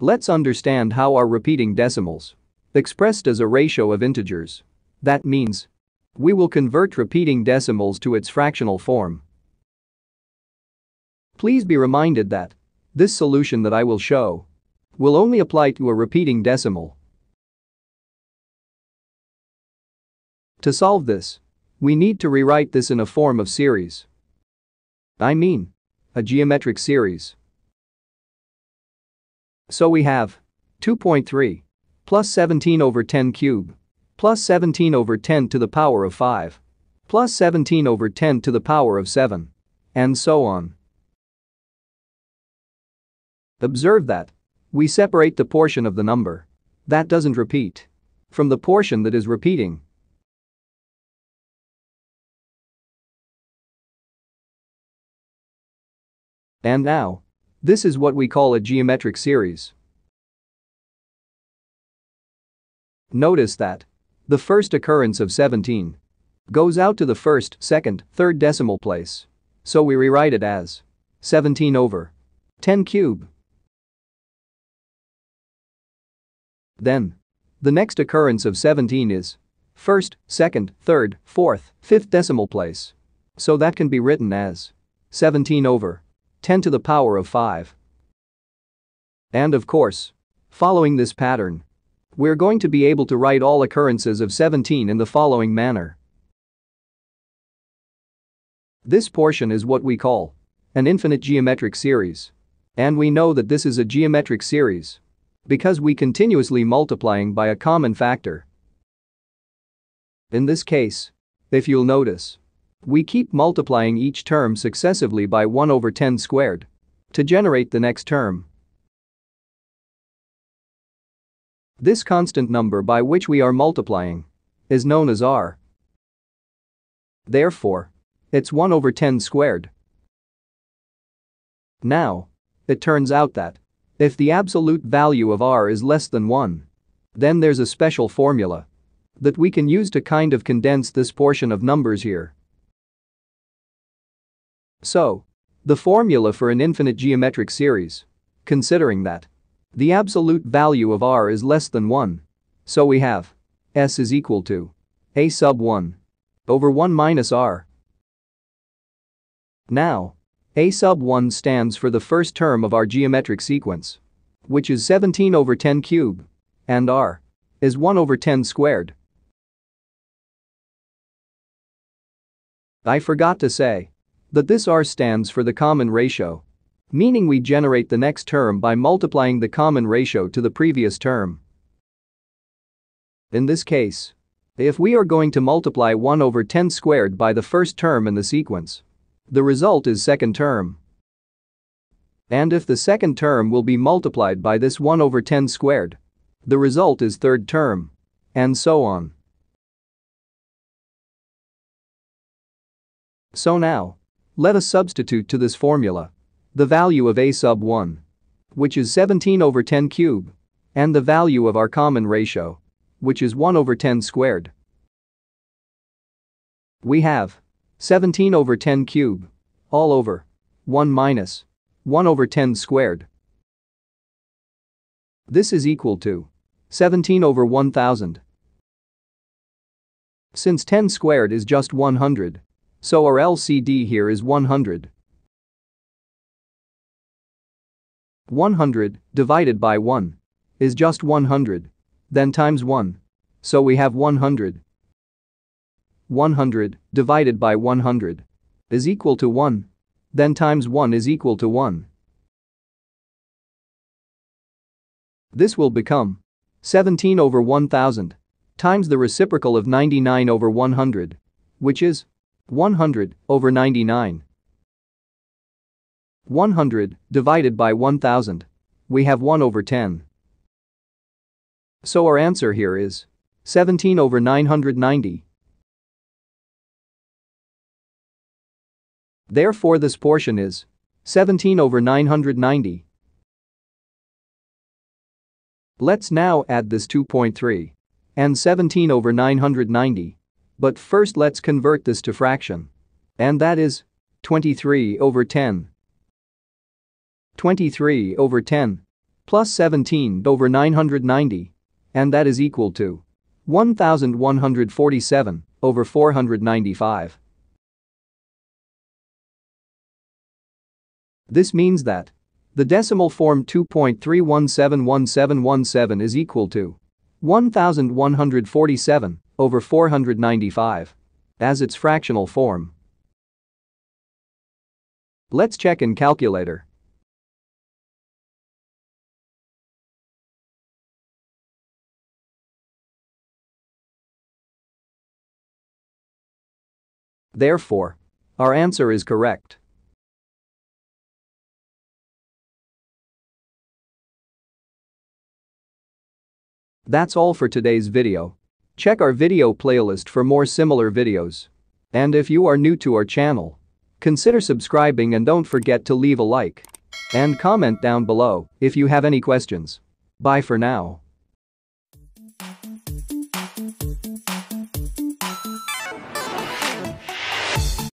Let's understand how are repeating decimals expressed as a ratio of integers. That means we will convert repeating decimals to its fractional form. Please be reminded that this solution that I will show will only apply to a repeating decimal. To solve this, we need to rewrite this in a form of series. I mean, a geometric series. So we have 2.3 plus 17 over 10 cube plus 17 over 10 to the power of 5 plus 17 over 10 to the power of 7 and so on. Observe that we separate the portion of the number that doesn't repeat from the portion that is repeating. And now, this is what we call a geometric series. Notice that the first occurrence of 17 goes out to the first, second, third decimal place. So we rewrite it as 17 over 10 cube. Then, the next occurrence of 17 is first, second, third, fourth, fifth decimal place. So that can be written as 17 over 10 to the power of 5. And of course, following this pattern, we're going to be able to write all occurrences of 17 in the following manner. This portion is what we call an infinite geometric series. And we know that this is a geometric series because we continuously multiplying by a common factor. In this case, if you'll notice, we keep multiplying each term successively by 1 over 10 squared to generate the next term. This constant number by which we are multiplying is known as r. Therefore, it's 1 over 10 squared. Now, it turns out that if the absolute value of r is less than 1, then there's a special formula that we can use to kind of condense this portion of numbers here. So, the formula for an infinite geometric series, considering that the absolute value of r is less than 1, so we have s is equal to a sub 1 over 1 minus r. Now, a sub 1 stands for the first term of our geometric sequence, which is 17 over 10 cube, and r is 1 over 10 squared. I forgot to say that this R stands for the common ratio. Meaning we generate the next term by multiplying the common ratio to the previous term. In this case, if we are going to multiply 1 over 10 squared by the first term in the sequence, the result is second term. And if the second term will be multiplied by this 1 over 10 squared, the result is third term. And so on. So now, let us substitute to this formula the value of a sub 1, which is 17 over 10 cube, and the value of our common ratio, which is 1 over 10 squared. We have 17 over 10 cube all over 1 minus 1 over 10 squared. This is equal to 17 over 1000. Since 10 squared is just 100, so our LCD here is 100. 100 divided by 1 is just 100. Then times 1. So we have 100. 100 divided by 100 is equal to 1. Then times 1 is equal to 1. This will become 17 over 1000 times the reciprocal of 99 over 100, which is 100 over 99. 100 divided by 1000. We have 1 over 10. So our answer here is 17 over 990. Therefore this portion is 17 over 990. Let's now add this 2.3 and 17 over 990. But first let's convert this to fraction. And that is 23 over 10. 23 over 10. plus 17 over 990. And that is equal to 1147 over 495. This means that the decimal form 2.31711717 is equal to 1147 over 495 as its fractional form. Let's check in calculator. Therefore, our answer is correct. That's all for today's video. Check our video playlist for more similar videos. And if you are new to our channel, consider subscribing and don't forget to leave a like and comment down below if you have any questions. Bye for now.